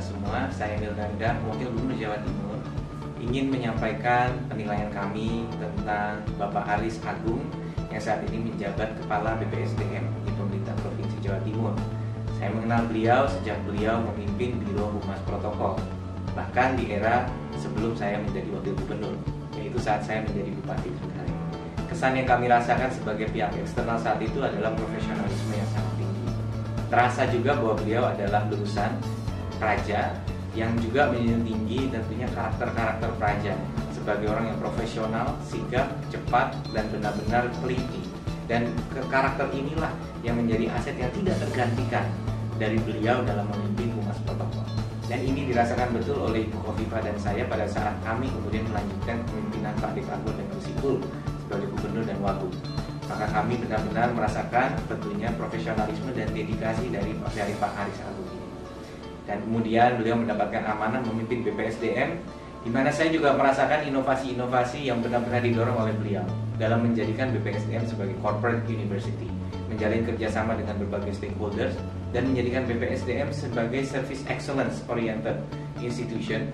semua, saya Milganda, Wakil Gubernur Jawa Timur ingin menyampaikan penilaian kami tentang Bapak Aris Agung yang saat ini menjabat Kepala BPSDM di Pemerintah Provinsi Jawa Timur. Saya mengenal beliau sejak beliau memimpin Biro Humas Protokol, bahkan di era sebelum saya menjadi Wakil Gubernur, yaitu saat saya menjadi Bupati Trenggalek. Kesan yang kami rasakan sebagai pihak eksternal saat itu adalah profesionalisme yang sangat. Terasa juga bahwa beliau adalah lulusan praja yang juga menjunjung tinggi tentunya karakter-karakter praja sebagai orang yang profesional, sigap, cepat, dan benar-benar teliti. Dan ke karakter inilah yang menjadi aset yang tidak tergantikan dari beliau dalam memimpin humas protokol. Dan ini dirasakan betul oleh Ibu Kofifa dan saya pada saat kami kemudian melanjutkan kepemimpinan Pak Deklargo dan Kusipul sebagai gubernur dan wagub. Maka kami benar-benar merasakan tentunya profesionalisme dan dedikasi dari, dari Pak Aris Agung ini dan kemudian beliau mendapatkan amanah memimpin BPSDM di mana saya juga merasakan inovasi-inovasi yang benar-benar didorong oleh beliau dalam menjadikan BPSDM sebagai corporate university, menjalin kerjasama dengan berbagai stakeholders, dan menjadikan BPSDM sebagai service excellence oriented institution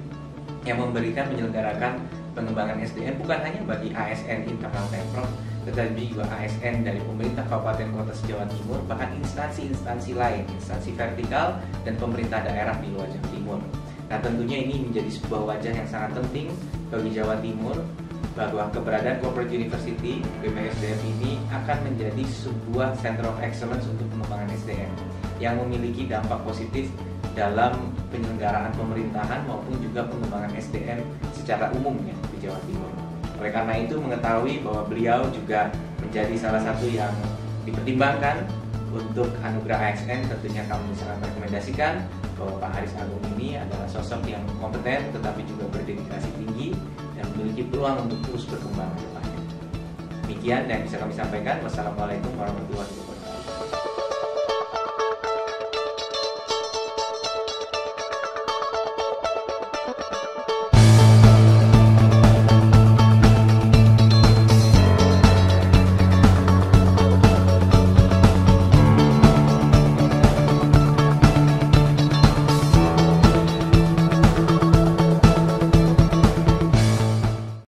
yang memberikan menyelenggarakan pengembangan SDM bukan hanya bagi ASN internal Pemprov, tetapi juga ASN dari pemerintah Kabupaten Kota Jawa Timur, bahkan instansi-instansi lain, instansi vertikal dan pemerintah daerah di luar Jawa Timur. Nah tentunya ini menjadi sebuah wajah yang sangat penting bagi Jawa Timur bahwa keberadaan Corporate University BPSDM ini akan menjadi sebuah Center of Excellence untuk pengembangan SDM yang memiliki dampak positif dalam penyelenggaraan pemerintahan maupun juga pengembangan SDM secara umumnya di Jawa Timur. Oleh karena itu mengetahui bahwa beliau juga menjadi salah satu yang dipertimbangkan untuk anugerah ASN tentunya kami sangat merekomendasikan bahwa Pak Haris Agung ini adalah sosok yang kompeten tetapi juga berdedikasi tinggi dan memiliki peluang untuk terus berkembang ke depannya. Demikian yang bisa kami sampaikan. Wassalamualaikum warahmatullahi wabarakatuh.